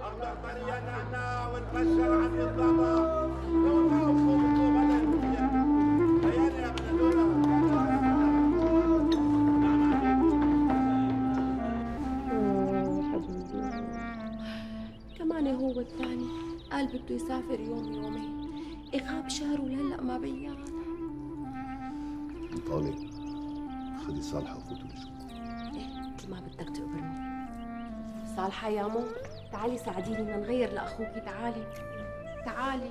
اخضر طريقة نعناع ونقشر عم يطلع كمان هو الثاني قال بده يسافر يوم يومين. إغاب شهر ولهلأ ما بيان طالب خدي صالحة وفوتوا لجوا إيه مثل ما بدك تقبرني. صالحة يا مو؟ تعالي ساعديني بدنا نغير لأخوكي تعالي. تعالي.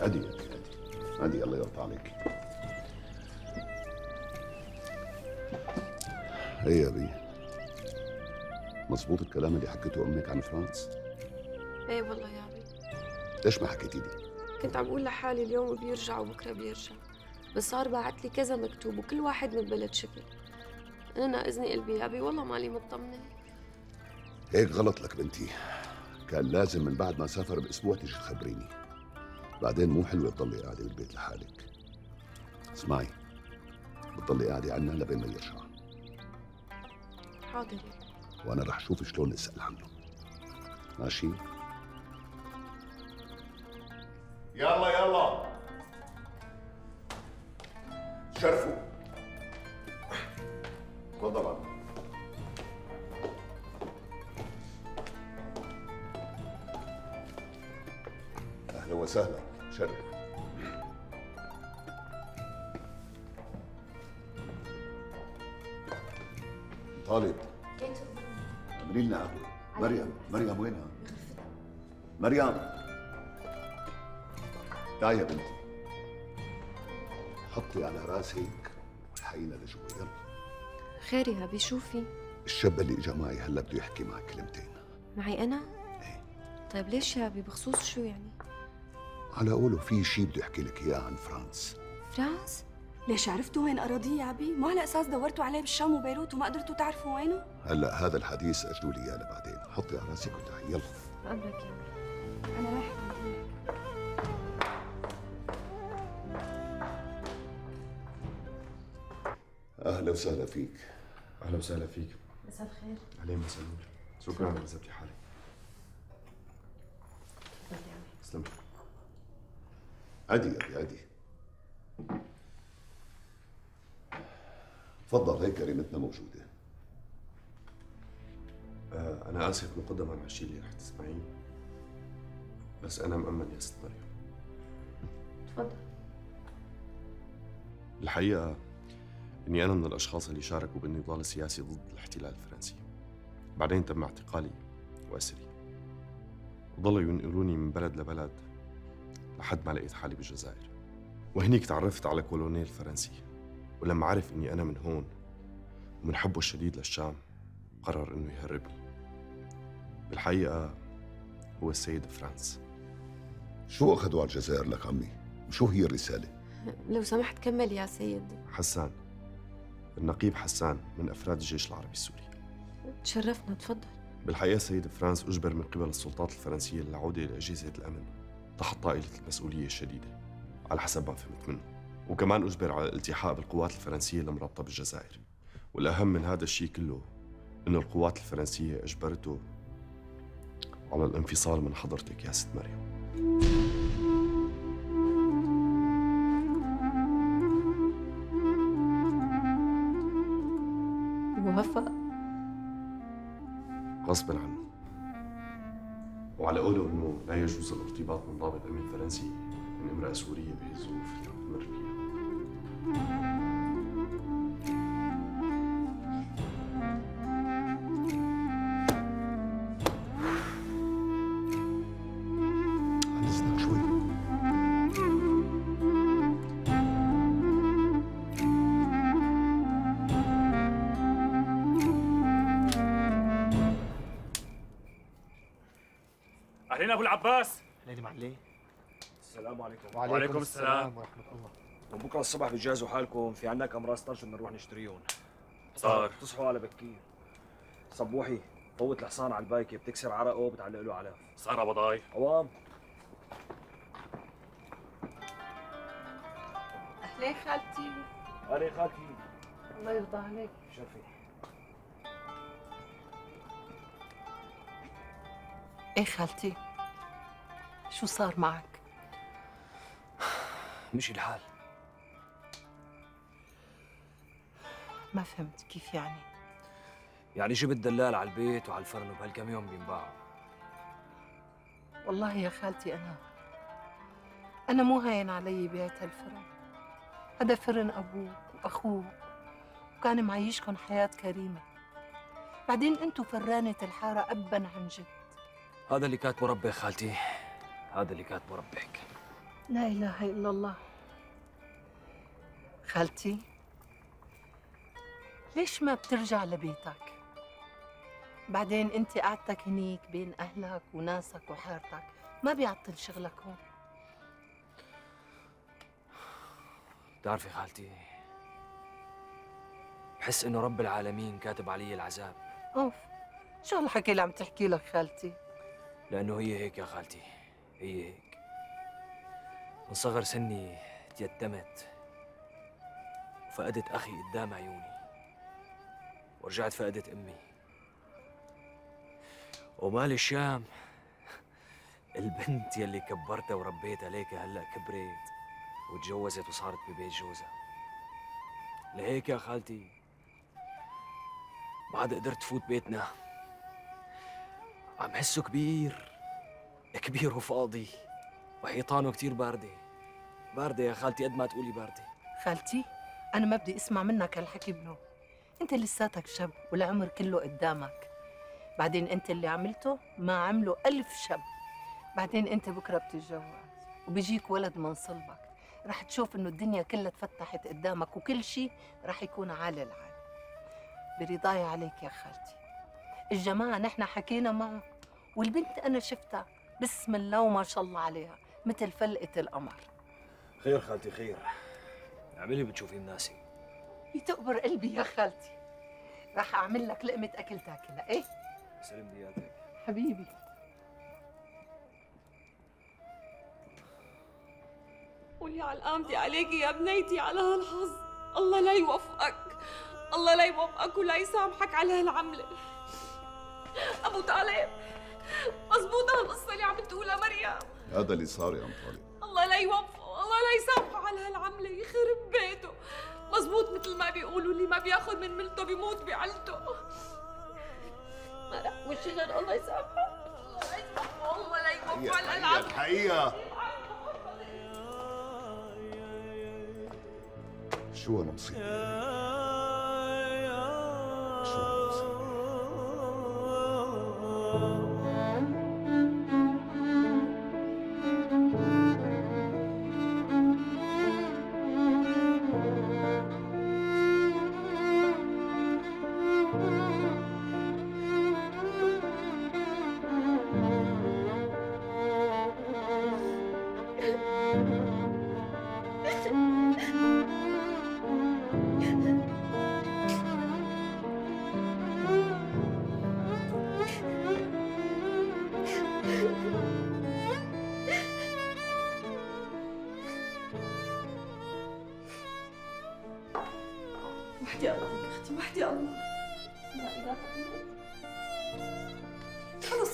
عادي يا أخي، عادي عادي الله يرضى عليك. إيه يا بي مظبوط الكلام اللي حكيته أمك عن فرانس؟ إيه والله يا أبي. ليش ما حكيتي لي؟ كنت عم بقول لحالي اليوم بيرجع وبكرة بيرجع. بس صار بعت لي كذا مكتوب وكل واحد من بلد شكل أنا ناقزني قلبي يا أبي والله مالي مطمنة. هيك غلط لك بنتي. كان لازم من بعد ما سافر بأسبوع تيجي تخبريني. بعدين مو حلوة تضلي قاعدة بالبيت لحالك. اسمعي بتضلي قاعدة عنا لبين ما يرجع. حاضر. وأنا رح أشوف شلون نسال عنه. ماشي؟ يلا يلا. شرفوا تفضل أهلا وسهلا شرف طالب. اعملي لنا قهوة. مريم. مريم وينها؟ مريم. تعي يا بنتي. حطي على راسك وحينا لجوا يلا خير يا أبي شو في الشاب اللي اجى معي هلا بده يحكي معك كلمتين معي أنا؟ طيب ليش يا أبي بخصوص شو يعني؟ على قوله في شيء بده يحكي لك إياه عن فرانس فرانس؟ ليش عرفتوا وين أراضيه يا أبي؟ مو على أساس دورتوا عليه بالشام وبيروت وما قدرتوا تعرفوا وينه؟ هلا هذا الحديث أجلوا لي إياه لبعدين حطي على راسك وتعي يلا قبلك يا أبي أنا رايحة أهلا وسهلا فيك. أهلا وسهلا فيك. مساء الخير. علي مساء النور. شكرا على جذبتي حالك. تسلم. عادي يا عادي. تفضل هيك كريمتنا موجودة. آه أنا آسف مقدما على الشيء اللي رح تسمعيه بس أنا مأمن يا ست مريم. تفضل. الحقيقة إني أنا من الأشخاص اللي شاركوا بالنضال السياسي ضد الاحتلال الفرنسي. بعدين تم اعتقالي وأسري. وضلوا ينقلوني من بلد لبلد لحد ما لقيت حالي بالجزائر. وهنيك تعرفت على كولونيل فرنسي. ولما عرف إني أنا من هون ومن حبه الشديد للشام قرر إنه يهربني. بالحقيقة هو السيد فرانس. شو أخذوا على الجزائر لك عمي؟ وشو هي الرسالة؟ لو سمحت كمل يا سيد. حسان النقيب حسان من أفراد الجيش العربي السوري. تشرفنا تفضل. بالحقيقة السيد فرانس أجبر من قبل السلطات الفرنسية للعودة إلى أجهزة الأمن. تحت طائله المسؤولية الشديدة على حسب ما فهمت منه. وكمان أجبر على الالتحاق بالقوات الفرنسية المرابطه بالجزائر والأهم من هذا الشيء كله انه القوات الفرنسية أجبرته على الانفصال من حضرتك يا ست مريم. موفق غصبا عنه. وعلى قوله إنه لا يجوز الارتباط من ضابط امن فرنسي من امرأة سورية بهي الظروف اللي عم تمر فيها. العباس ليلي معلي السلام عليكم. وعليكم السلام. ورحمة الله. وبكرة الصبح بتجهزوا حالكم. في عندنا كم راس طرش بدنا نروح نشتريهم. صار. تصحوا على بكير. صبوحي فوت الحصان على البايكة بتكسر عرقه بتعلق له علف صار ابو ضاي قوام أهلين خالتي. أنا خالتي. الله يرضى عليك. شرفي. إيه خالتي؟ شو صار معك؟ مشي الحال. ما فهمت كيف يعني؟ يعني جبت دلال على البيت وعلى الفرن وبهالكم يوم بينباعوا؟ والله يا خالتي أنا أنا مو هين علي بيت هالفرن. هذا فرن أبوك وأخوك وكان معيشكم حياة كريمة. بعدين أنتو فرانة الحارة أبا عن جد. هذا اللي كاتبه ربك خالتي. هذا اللي كاتبه ربك. لا إله إلا الله. خالتي ليش ما بترجع لبيتك؟ بعدين أنت قعدتك هنيك بين أهلك وناسك وحارتك ما بيعطل شغلك هون؟ بتعرفي خالتي بحس إنه رب العالمين كاتب علي العذاب. أوف شو هالحكي اللي عم تحكي لك خالتي؟ لأنه هي هيك يا خالتي. هي هيك من صغر سني تيتمت وفقدت أخي قدام عيوني ورجعت فقدت أمي. ومال الشام البنت يلي كبرتها وربيتها ليك هلأ كبرت وتجوزت وصارت ببيت جوزها. لهيك يا خالتي ما عاد قدرت فوت بيتنا. عم حسه كبير. كبير وفاضي وحيطانه كتير باردة. باردة يا خالتي قد ما تقولي باردة. خالتي أنا ما بدي أسمع منك هالحكي بنو. أنت لساتك شاب والعمر كله قدامك. بعدين أنت اللي عملته ما عمله ألف شاب. بعدين أنت بكرة بتتجوز وبيجيك ولد من صلبك. رح تشوف إنه الدنيا كلها تفتحت قدامك وكل شيء رح يكون عالي العال برضاي عليك يا خالتي. الجماعة نحن حكينا معه والبنت أنا شفتها. بسم الله وما شاء الله عليها مثل فلقة القمر. خير خالتي خير. اعملي بتشوفي الناسي يتقبر قلبي يا خالتي. رح أعمل لك لقمة أكل تاكلها إيه؟ سلم دياتك حبيبي. قولي على القامتي عليكي يا بنيتي على هالحظ. الله لا يوفقك. الله لا يوفقك ولا يسامحك على هالعملة. أبو طالب. مزبوطة هالقصة اللي عم تقولها مريم. هذا اللي صار يا ام طالب الله لا يوفقه الله لا يسامحه على هالعملة يخرب بيته مزبوط مثل ما بيقولوا اللي ما بياخذ من ملته بيموت بعلته ما رح وشغل الله يسامحه؟ الله لا يسامحه الله لا يوفقه على هالعملة الحقيقة شو هالمصيبة؟ شو هالمصيبة؟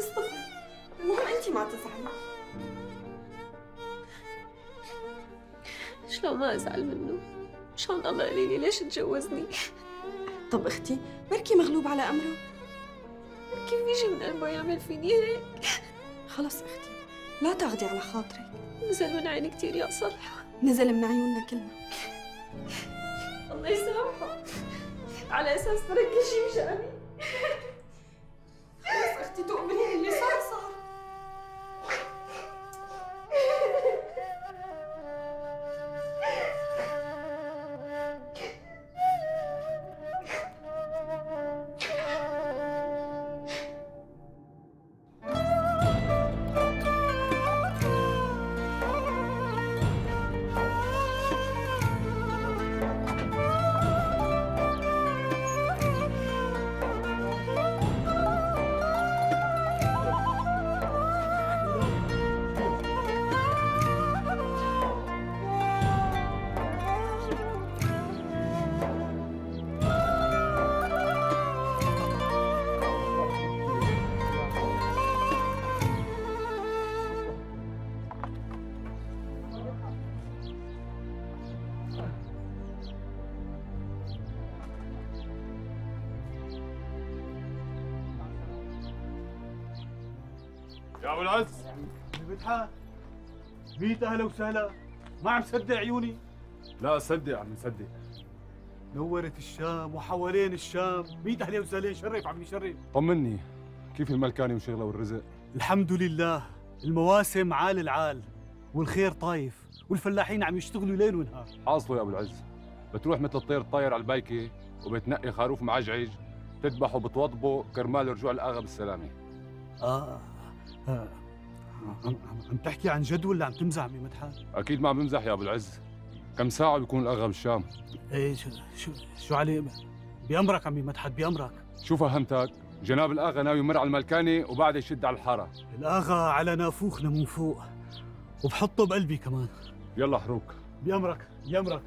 يصطفى المهم انت ما تزعلي. شلون ما أزعل منه؟ شلون الله قال لي ليش تجوزني؟ طب أختي بركي مغلوب على أمره؟ كيف بيجي من قلبه يعمل فيني هيك. خلص أختي لا تاخدي على خاطرك. نزل من عيني كثير يا صالحة. نزل من عيوننا كلنا. الله يسامحه. على أساس ترك كل شيء مشاني أختي تؤمني اللي صار يا أبو العز مدحت ميت أهلا وسهلا. ما عم صدق عيوني؟ لا صدق عم نصدق نورت الشام وحوالين الشام. ميت أهلا وسهلا. شرف عمي شرف طمني. كيف الملكاني وشغله والرزق؟ الحمد لله. المواسم عال العال والخير طايف والفلاحين عم يشتغلوا ليل ونهار. حاصله يا أبو العز. بتروح مثل الطير الطاير على البايكة وبتنقي خروف معجعج تذبحه وبتوضبه كرمال رجوع الأغا بالسلامة. آه. عم, عم, تحكي عن جد ولا عم تمزح عمي مدحت؟ أكيد ما عم بمزح يا أبو العز. كم ساعة بيكون الاغا بالشام إيه شو شو شو علي؟ بأمرك عمي مدحت بأمرك. شو فهمتك؟ جناب الآغا ناوي يمر على الملكانه وبعد يشد على الحارة. الآغا على نافوخنا من فوق وبحطه بقلبي كمان. يلا حروك بأمرك بأمرك.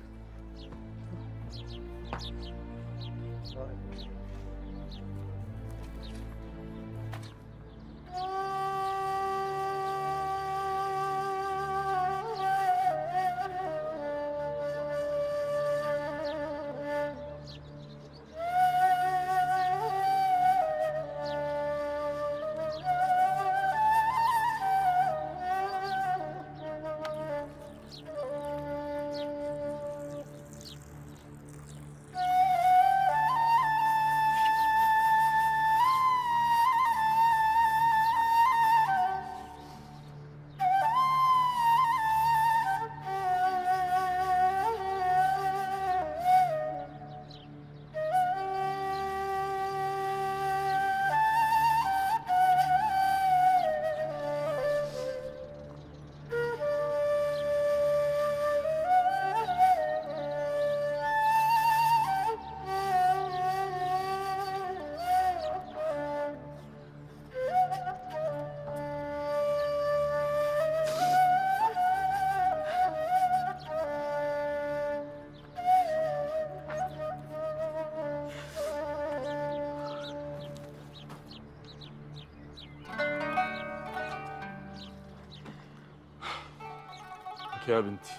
يا بنتي.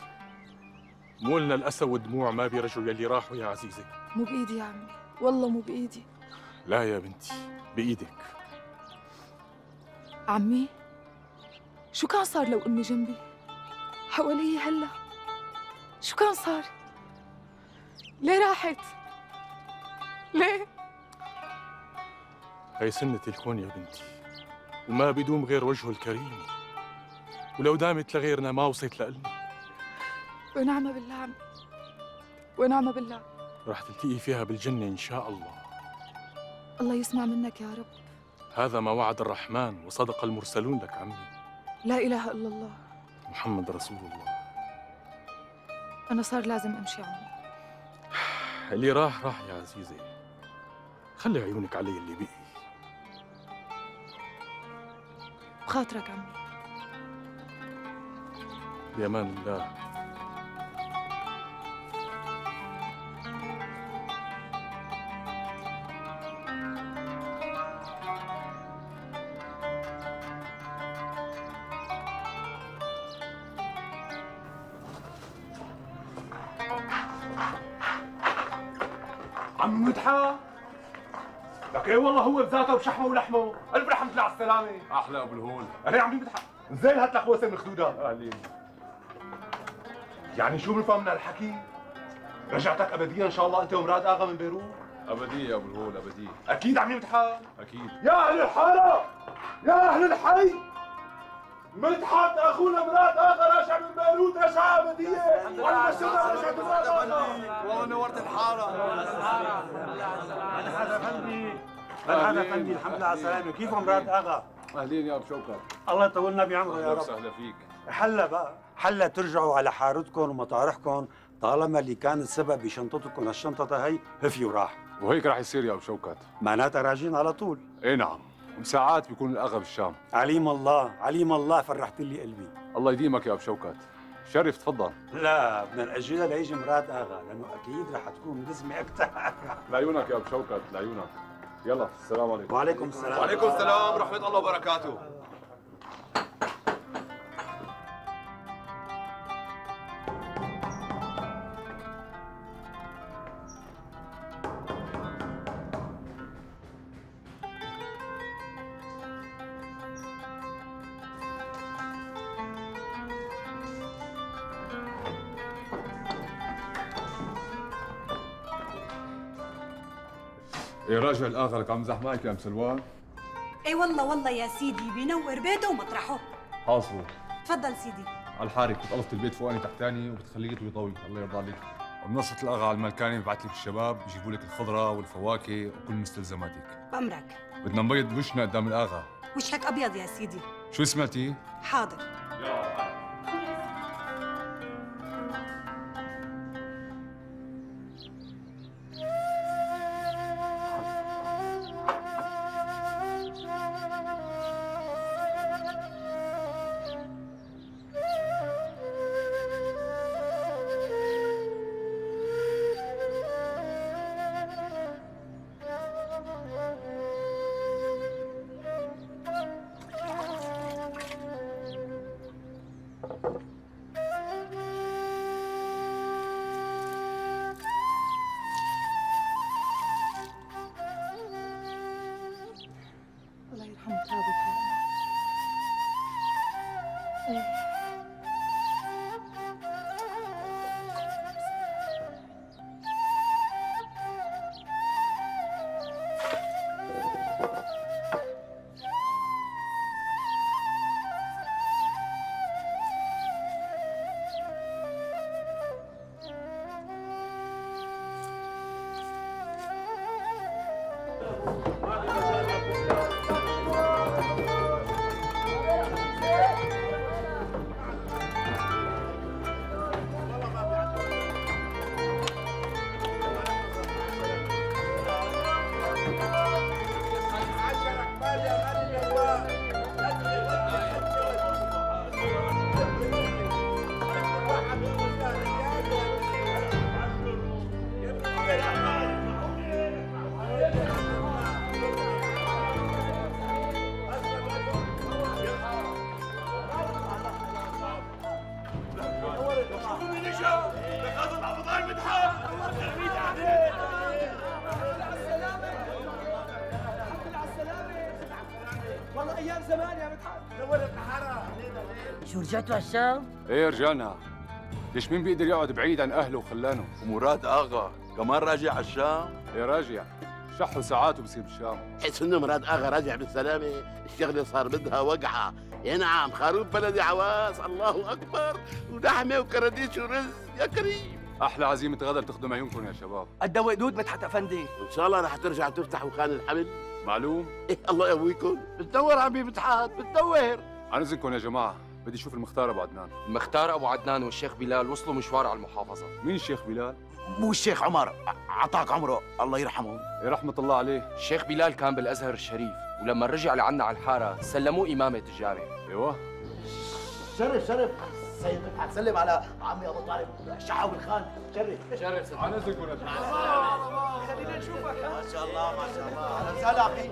مو لنا الأسى والدموع ما بيرجعوا يلي راحوا يا عزيزة مو بإيدي يا عمي. والله مو بإيدي. لا يا بنتي بإيدك. عمي شو كان صار لو أمي جنبي؟ حوالي هلا. شو كان صار؟ ليه راحت؟ ليه؟ هي سنة الكون يا بنتي وما بدوم غير وجهه الكريم. ولو دامت لغيرنا ما وصلت لإلنا. ونعمة بالله عمي ونعمة بالله. رح تلتقي فيها بالجنة إن شاء الله. الله يسمع منك يا رب. هذا ما وعد الرحمن وصدق المرسلون لك عمي. لا إله إلا الله. محمد رسول الله. أنا صار لازم أمشي عمي. اللي راح راح يا عزيزي. خلي عيونك علي اللي بقي. بخاطرك عمي. بأمان الله. والله هو بذاته بشحمه ولحمه. ألف رحمة الله على السلامة. أحلى أبو الهول. أنا عم مدحت زين هات لك وسم مخدودة. اهلين يعني شو بنفهم من الحكي؟ رجعتك ابديا إن شاء الله أنت ومراد آغا من بيروت؟ أبدية يا أبو الهول أبدية. أكيد عم مدحت أكيد. يا أهل الحارة! يا أهل الحي! مدحت أخونا مراد آغا راجع من بيروت رجع أبدية. وأنا بشرنا رجعت مراد آغا. والله نورت الحارة. مدحت افندي مدحت افندي الحمد لله على السلامة. كيف مراد آغا؟ أهلين يا أبو شوكت الله يطولنا بعمره يا أهلا رب. وسهلا فيك. حلا بقى. حلا ترجعوا على حارتكم ومطارحكم. طالما اللي كان السبب بشنططتكم هالشنططة هي هفي وراح. وهيك رح يصير يا أبو شوكت معناتها راجعين على طول. اي نعم. وساعات بيكون الأغا بالشام. عليم الله. عليم الله فرحت لي قلبي. الله يديمك يا أبو شوكت شرف تفضل. لا بدنا نأجلها ليجي مراد آغا لأنه أكيد رح تكون نزمه أكثر لعيونك يا أبو شوكت لعيونك. يلا السلام عليكم. وعليكم السلام. وعليكم السلام ورحمة الله وبركاته. إيه راجع الآخر لك عم مزح معك يا أم سلوان. إي والله والله يا سيدي بينور بيته ومطرحه حاصل. تفضل سيدي. على الحارة كنت قلت البيت فوقاني تحتاني وبتخليه يطوي طوي. الله يرضى عليك. ومنصة الأغا على الملكاني ببعث لك الشباب يجيبوا لك الخضرة والفواكه وكل مستلزماتك. بأمرك. بدنا نبيض وشنا قدام الأغا. وشك أبيض يا سيدي. شو سمعتي؟ حاضر. Yeah. إيه والله أيام زمان يا مدحت شو رجعتوا على الشام؟ إيه رجعنا ليش مين بيقدر يقعد بعيد عن أهله وخلانه؟ ومراد آغا. كمان راجع على الشام؟ إيه راجع. شحوا ساعات وبصير بالشام. حس إنه مراد آغا راجع بالسلامة الشغلة صار بدها وقعة. يا نعم خروف بلدي عواس الله أكبر. ولحمه وكراديش ورز يا كريم. أحلى عزيمة غدا تخدم عيونكم يا شباب. قد ودود مدحت أفندي. إن شاء الله رح ترجع تفتح وخان الحمل. معلوم؟ إيه الله يقويكم. بتدور عمي مدحت بتدور عن اذنكم يا جماعة. بدي أشوف المختار أبو عدنان. المختار أبو عدنان والشيخ بلال وصلوا مشوار على المحافظة. مين الشيخ بلال؟ مو الشيخ عمر عطاك عمره الله يرحمه. يا رحمة الله عليه. الشيخ بلال كان بالأزهر الشريف ولما رجع لعنا على الحارة سلموه امامه الجامع أيوه. شرف شرف. سيد مدحت سلم على عمي أبو طالب. شعب الخان. شرف. شرف عن اذنكم يا جماعة خلينا نشوفك. ما شاء الله ما شاء الله. أهلا وسهلا. أخي